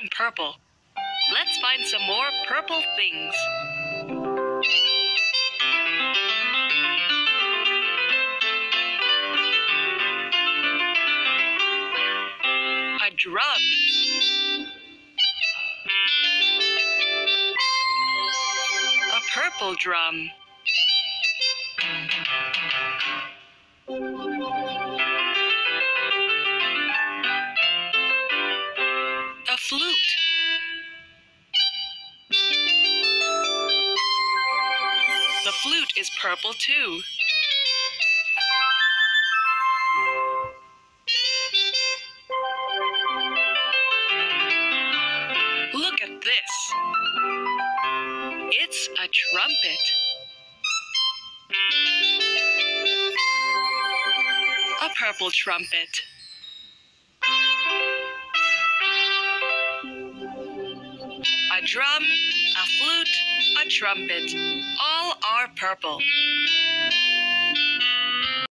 I'm purple. Let's find some more purple things. A drum. A purple drum. Flute. The flute is purple too. Look at this. It's a trumpet. A purple trumpet. a drum, a flute, a trumpet. All are purple.